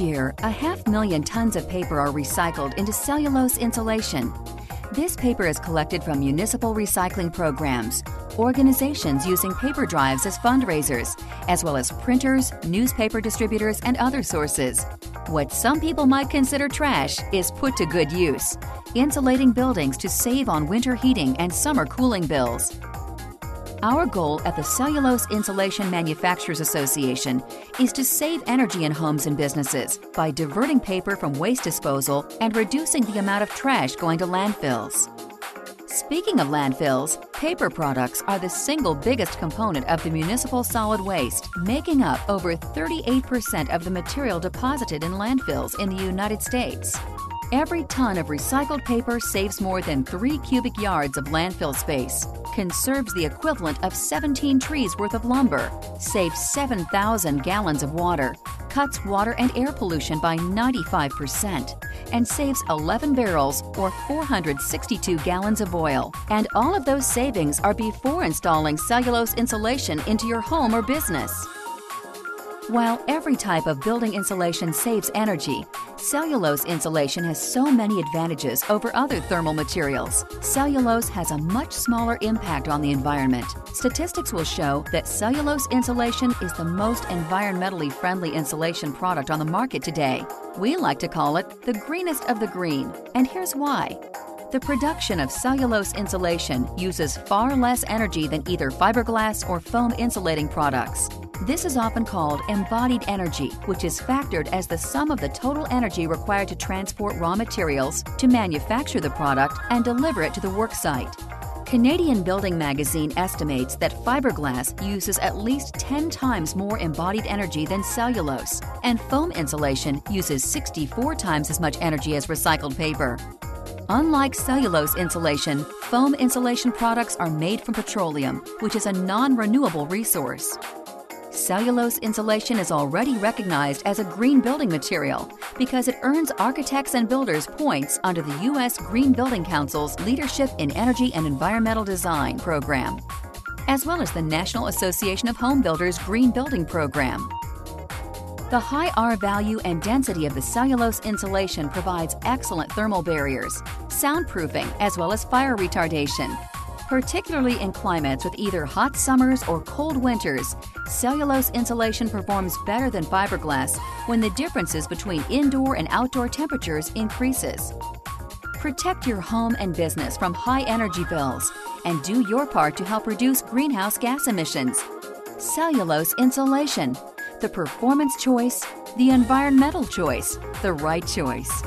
A half million tons of paper are recycled into cellulose insulation. This paper is collected from municipal recycling programs, organizations using paper drives as fundraisers, as well as printers, newspaper distributors, and other sources. What some people might consider trash is put to good use, insulating buildings to save on winter heating and summer cooling bills. Our goal at the Cellulose Insulation Manufacturers Association is to save energy in homes and businesses by diverting paper from waste disposal and reducing the amount of trash going to landfills. Speaking of landfills, paper products are the single biggest component of the municipal solid waste, making up over 38% of the material deposited in landfills in the United States. Every ton of recycled paper saves more than 3 cubic yards of landfill space, conserves the equivalent of 17 trees worth of lumber, saves 7,000 gallons of water, cuts water and air pollution by 95%, and saves 11 barrels or 462 gallons of oil. And all of those savings are before installing cellulose insulation into your home or business. While every type of building insulation saves energy, cellulose insulation has so many advantages over other thermal materials. Cellulose has a much smaller impact on the environment. Statistics will show that cellulose insulation is the most environmentally friendly insulation product on the market today. We like to call it the greenest of the green, and here's why. The production of cellulose insulation uses far less energy than either fiberglass or foam insulating products. This is often called embodied energy, which is factored as the sum of the total energy required to transport raw materials, to manufacture the product, and deliver it to the worksite. Canadian Building Magazine estimates that fiberglass uses at least 10 times more embodied energy than cellulose, and foam insulation uses 64 times as much energy as recycled paper. Unlike cellulose insulation, foam insulation products are made from petroleum, which is a non renewable resource. Cellulose insulation is already recognized as a green building material because it earns architects and builders points under the U.S. Green Building Council's Leadership in Energy and Environmental Design program, as well as the National Association of Home Builders Green Building Program. The high R value and density of the cellulose insulation provides excellent thermal barriers, soundproofing, as well as fire retardation. Particularly in climates with either hot summers or cold winters, cellulose insulation performs better than fiberglass when the differences between indoor and outdoor temperatures increases. Protect your home and business from high energy bills and do your part to help reduce greenhouse gas emissions. Cellulose insulation, the performance choice, the environmental choice, the right choice.